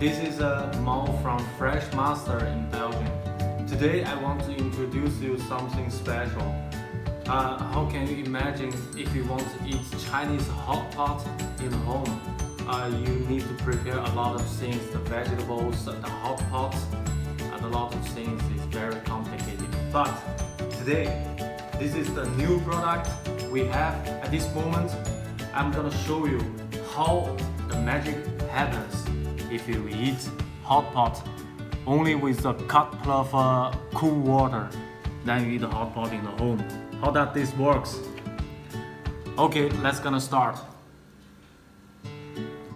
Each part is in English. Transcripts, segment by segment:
This is a Mo from Fresh Master in Belgium. Today I want to introduce you something special. Uh, how can you imagine if you want to eat Chinese hot pot in home? Uh, you need to prepare a lot of things, the vegetables, the hot pot, and a lot of things. It's very complicated. But today, this is the new product we have at this moment. I'm gonna show you how the magic happens if you eat hot pot only with a cup of uh, cool water. Then you eat hot pot in the home. How that this works? Okay, let's gonna start.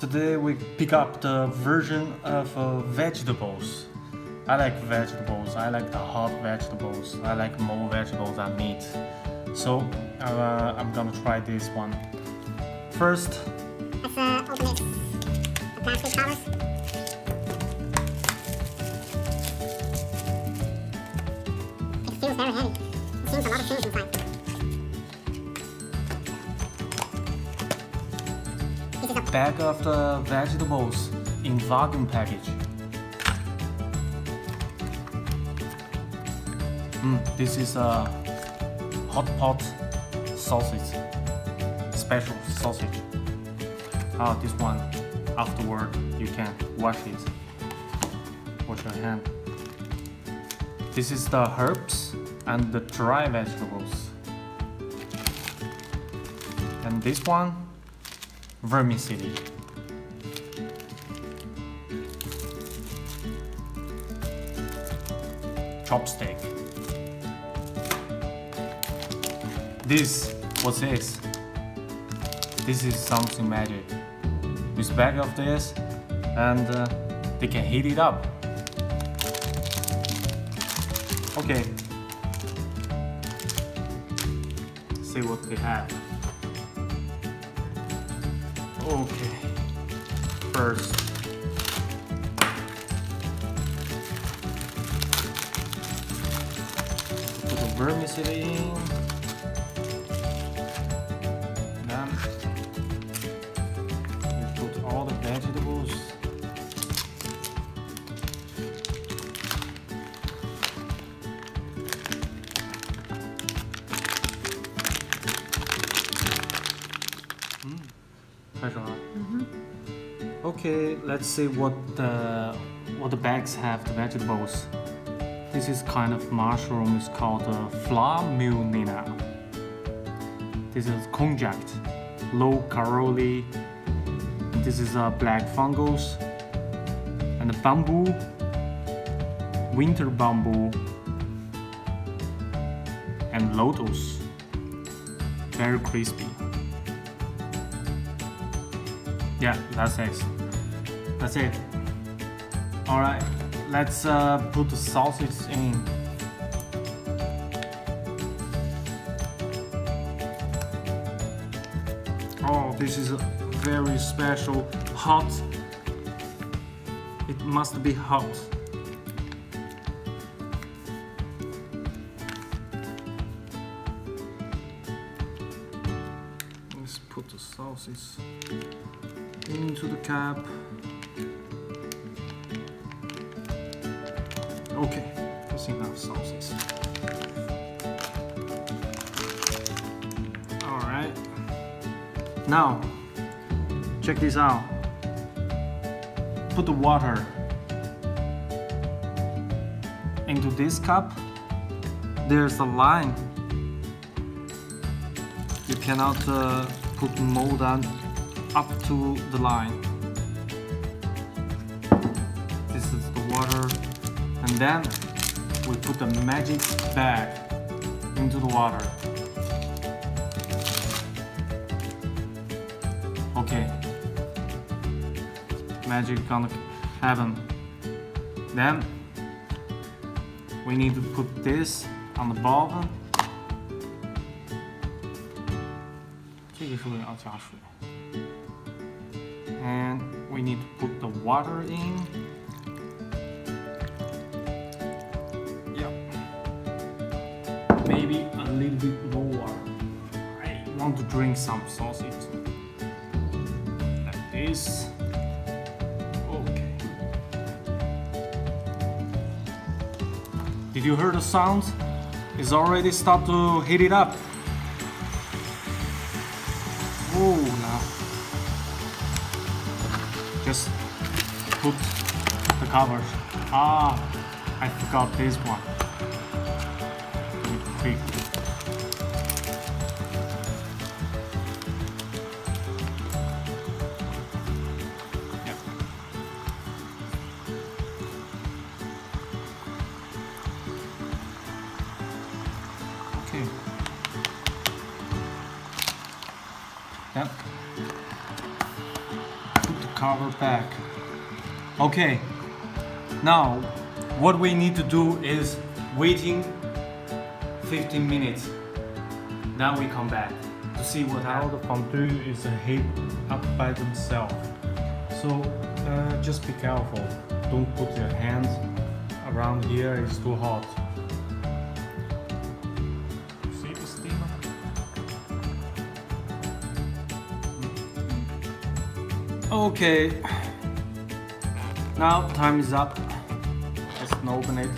Today we pick up the version of uh, vegetables. I like vegetables. I like the hot vegetables. I like more vegetables than meat. So uh, I'm gonna try this one. First, plastic covers. It feels very heavy. It seems a lot of things inside. Bag of the vegetables in vacuum package. Mm, this is a hot pot sausage, special sausage. Ah, this one, afterward you can wash it. Wash your hand. This is the herbs and the dry vegetables. And this one, vermicelli. Chopstick. This, what's this? This is something magic. With bag of this, and uh, they can heat it up. Okay. See what they have. Okay. First. Put the vermicelli. Mm. -hmm. Okay, let's see what the what the bags have. The vegetables. This is kind of mushroom. It's called uh, flammulina. This is konjac, low caroli. This is a uh, black fungus and the bamboo, winter bamboo, and lotus. Very crispy. Yeah, that's it. That's it. Alright, let's uh, put the sausage in. Oh, this is a very special hot. It must be hot. Let's put the sausage into the cap. Okay, that's enough sauces. Alright. Now, check this out. Put the water into this cup. There's a line. You cannot uh, put more than up to the line. This is the water. And then we put the magic bag into the water. Okay. Magic gonna happen. Then we need to put this on the bottom. 这个时候也要加水。 and we need to put the water in. Yep maybe a little bit more. I want to drink some sausage. Like this. Okay. Did you hear the sound it's already start to heat it up. Oh now. Put the covers. Ah, I forgot this one. Quick. Okay. Yep. Put the cover back. Okay. Now, what we need to do is waiting 15 minutes. Then we come back to see what how the fondue is heat up by themselves. So uh, just be careful. Don't put your hands around here. It's too hot. See the steamer? Okay. Now time is up. Let's open it.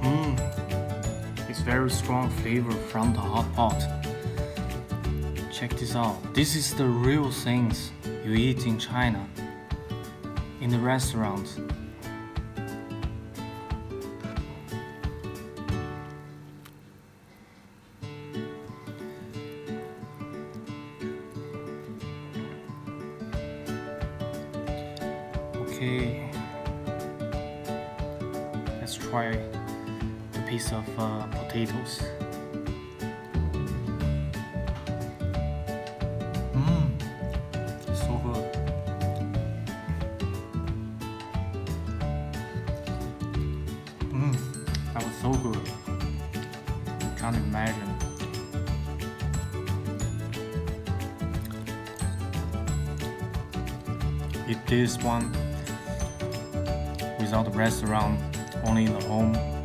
Mmm. It's very strong flavor from the hot pot. Check this out. This is the real things you eat in China. In the restaurants. Okay. Let's try the piece of uh, potatoes. Mmm, so good. Mmm, that was so good. I can't imagine. Eat this one without the restaurant, only in the home.